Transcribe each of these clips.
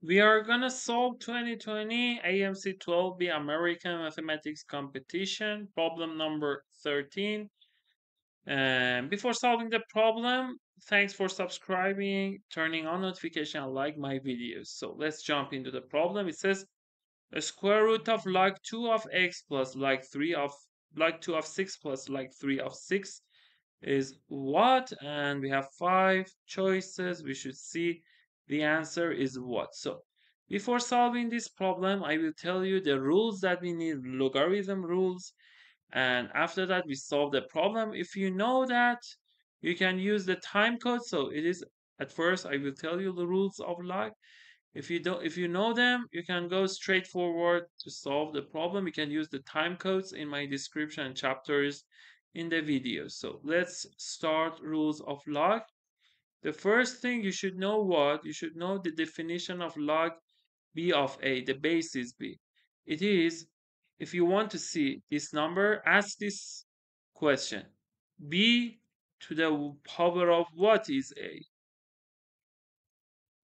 We are gonna solve 2020 AMC 12B American Mathematics Competition, problem number 13. And before solving the problem, thanks for subscribing, turning on notification, and like my videos. So let's jump into the problem. It says a square root of log 2 of x plus log 3 of log 2 of 6 plus log 3 of 6 is what? And we have five choices. We should see the answer is what. So before solving this problem, I will tell you the rules that we need, logarithm rules. And after that, we solve the problem. If you know that, you can use the time code. So it is, at first, I will tell you the rules of log. If you don't, if you know them, you can go straight forward to solve the problem. You can use the time codes in my description chapters in the video. So let's start rules of log. The first thing you should know what? You should know the definition of log b of a, the base is b. It is, if you want to see this number, ask this question. b to the power of what is a?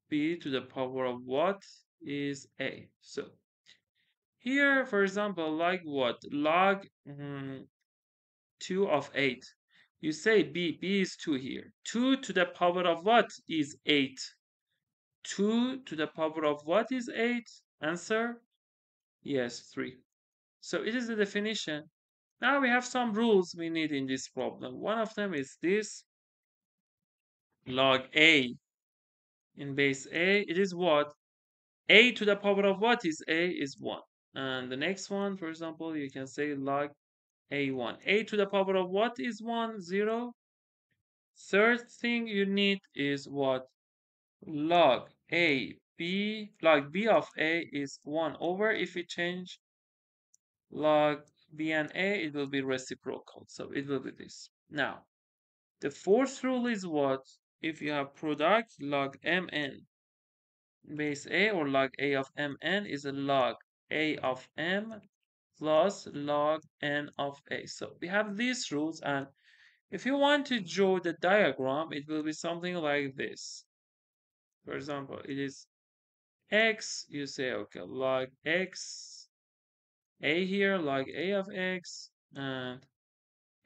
b to the power of what is a? So here, for example, like what? Log mm, 2 of 8. You say b, b is 2 here. 2 to the power of what is 8? 2 to the power of what is 8? Answer? Yes, 3. So it is the definition. Now we have some rules we need in this problem. One of them is this. Log a in base a, it is what? a to the power of what is a is 1. And the next one, for example, you can say log a1. a to the power of what is 1? 0. Third thing you need is what? Log a b, log b of a is 1 over. If we change log b and a, it will be reciprocal. So it will be this. Now, the fourth rule is what? If you have product log mn base a or log a of mn is a log a of m plus log n of a. So we have these rules and if you want to draw the diagram, it will be something like this. For example, it is x, you say, okay, log x, a here, log a of x, and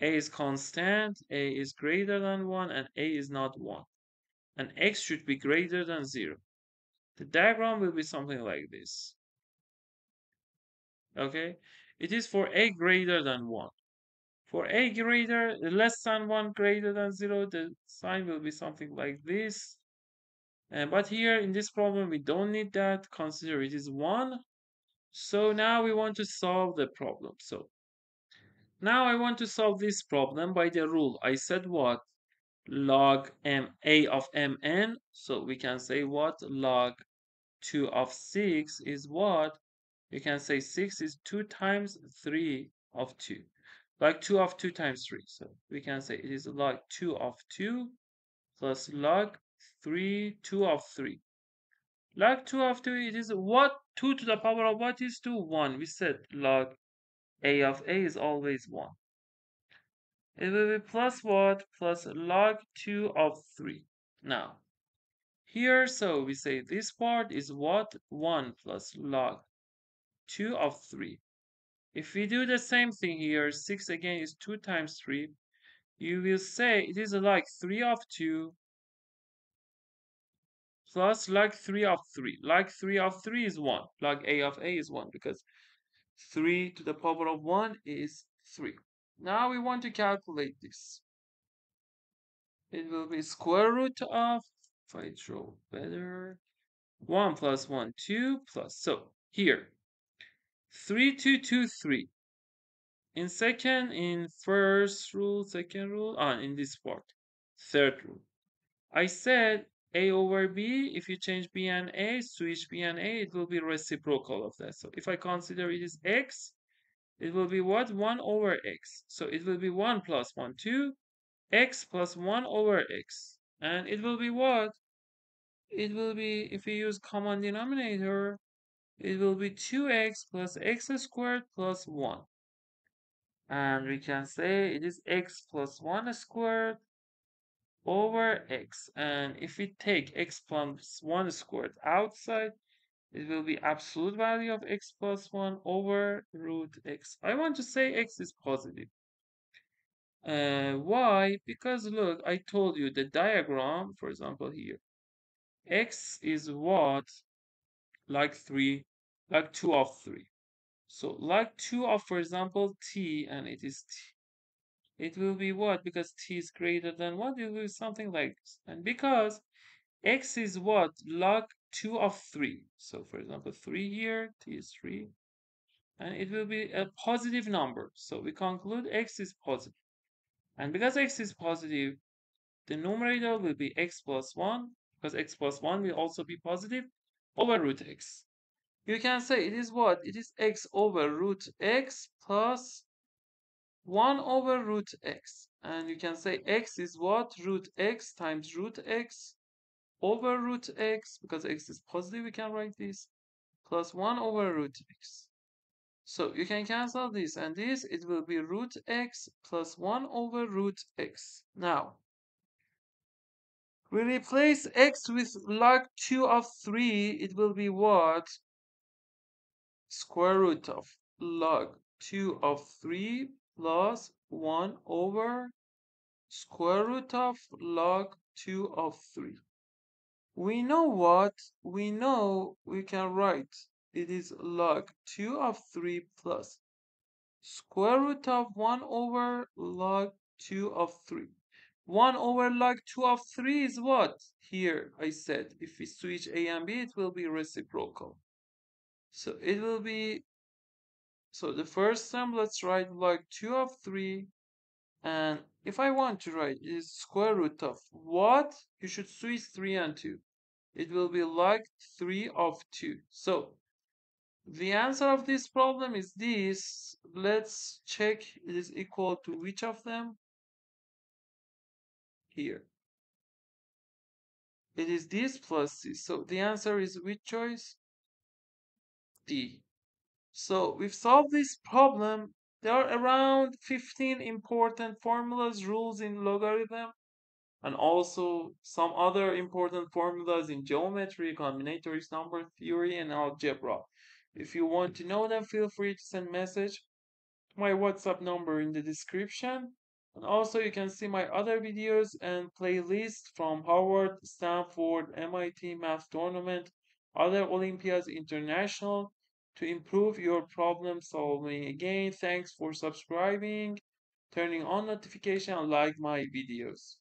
a is constant, a is greater than 1, and a is not 1. And x should be greater than 0. The diagram will be something like this. Okay, it is for a greater than 1. For a greater, less than 1 greater than 0, the sign will be something like this. And, but here in this problem, we don't need that. Consider it is 1. So now we want to solve the problem. So now I want to solve this problem by the rule. I said what? Log m a of mn. So we can say what? Log 2 of 6 is what? We can say 6 is 2 times 3 of 2 like 2 of 2 times 3. So we can say it is log 2 of 2 plus log 3, 2 of 3. Log 2 of 2, it is what? 2 to the power of what is 2? 1. We said log a of a is always 1. It will be plus what? Plus log 2 of 3. Now, here, so we say this part is what? 1 plus log 2 of 3. If we do the same thing here, 6 again is 2 times 3, you will say it is like 3 of 2 plus log 3 of 3. Log 3 of 3 is 1. Log a of a is 1 because 3 to the power of 1 is 3. Now we want to calculate this. It will be square root of, if I draw better, 1 plus 1, 2 plus, so here, 3, 2, 2, 3. In second, in first rule, second rule, ah, in this part, third rule. I said a over b, if you change b and a, switch b and a, it will be reciprocal of that. So if I consider it is x, it will be what? 1 over x. So it will be 1 plus 1, 2, x plus 1 over x. And it will be what? It will be, if we use common denominator, it will be 2x plus x squared plus 1. And we can say it is x plus 1 squared over x. And if we take x plus 1 squared outside, it will be absolute value of x plus 1 over root x. I want to say x is positive. Uh, why? Because look, I told you the diagram, for example, here. x is what? Like 3, like 2 of 3. So like 2 of, for example, t, and it is t. It will be what? Because t is greater than what? It will be something like this. And because x is what? Log 2 of 3. So for example, 3 here, t is 3. And it will be a positive number. So we conclude x is positive. And because x is positive, the numerator will be x plus 1, because x plus 1 will also be positive, over root x. You can say it is what? It is x over root x plus 1 over root x. And you can say x is what? Root x times root x over root x, because x is positive, we can write this, plus 1 over root x. So you can cancel this and this, it will be root x plus 1 over root x. Now, we replace x with log 2 of 3, it will be what? Square root of log 2 of 3 plus 1 over square root of log 2 of 3. We know what? We know we can write it is log 2 of 3 plus square root of 1 over log 2 of 3. 1 over log 2 of 3 is what? Here I said if we switch a and b it will be reciprocal. So it will be, so the first term let's write log 2 of 3 and if I want to write is square root of what? You should switch 3 and 2. It will be log 3 of 2. So the answer of this problem is this. Let's check it is equal to which of them? Here. It is this plus C. So the answer is which choice? D. So we've solved this problem. There are around 15 important formulas, rules in logarithm, and also some other important formulas in geometry, combinatorics, number theory, and algebra. If you want to know them, feel free to send message to my WhatsApp number in the description. Also you can see my other videos and playlists from Harvard, Stanford, MIT Math Tournament, other Olympiads International to improve your problem solving. Again, thanks for subscribing, turning on notification, and like my videos.